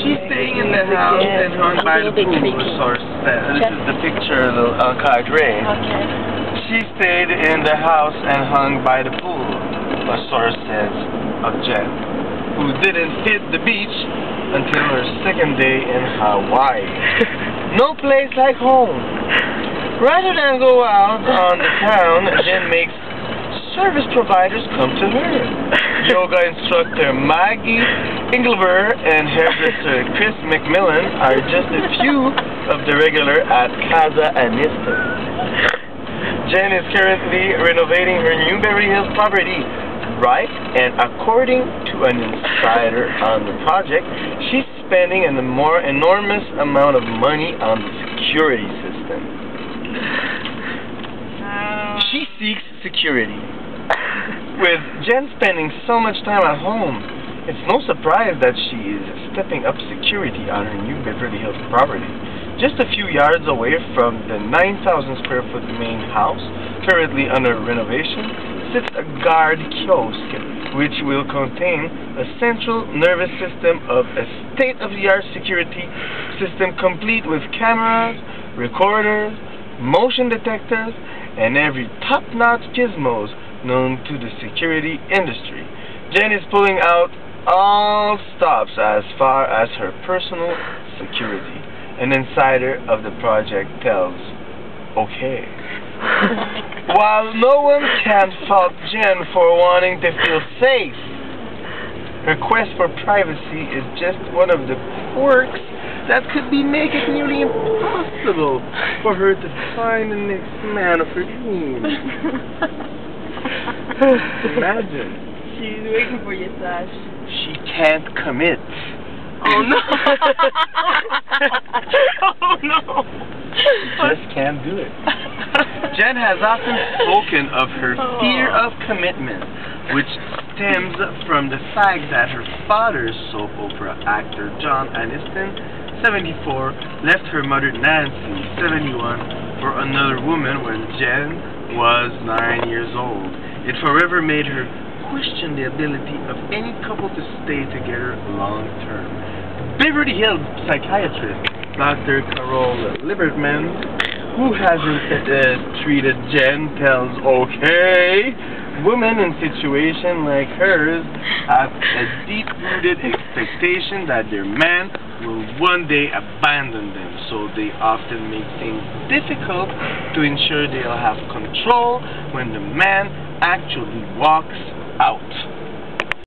She's staying in the house and hung by the pool, the source says. This is the picture of the uh, Cadre. Okay. She stayed in the house and hung by the pool, a source says of Jen, who didn't hit the beach until her second day in Hawaii. no place like home. Rather than go out on the town, Jen makes service providers come to her. Yoga instructor Maggie Engelberg and hairdresser Chris McMillan are just a few of the regular at Casa Aniston. Jen is currently renovating her new Beverly Hills property, right? And according to an insider on the project, she's spending an more enormous amount of money on the security system. Oh. She seeks security. With Jen spending so much time at home, it's no surprise that she is stepping up security on her new Beverly Hills property. Just a few yards away from the 9,000 square foot main house, currently under renovation, sits a guard kiosk, which will contain a central nervous system of a state-of-the-art security system complete with cameras, recorders, motion detectors, and every top-notch gizmos known to the security industry. Jen is pulling out all stops as far as her personal security. An insider of the project tells, okay. While no one can fault Jen for wanting to feel safe, her quest for privacy is just one of the quirks that could be make it nearly impossible for her to find the next man of her dreams. Imagine. She's waiting for you, Sash. She can't commit. Oh no! oh no! She just can't do it. Jen has often spoken of her oh. fear of commitment, which stems from the fact that her father's soap opera actor John Aniston, 74, left her mother Nancy, 71, for another woman when Jen was 9 years old. It forever made her question the ability of any couple to stay together long term. Beverly Hills psychiatrist Dr. Carol Lieberman, who hasn't uh, treated Jen, tells okay, women in situation like hers have a deep-rooted expectation that their man will one day abandon them, so they often make things difficult to ensure they'll have control when the man actually walks out.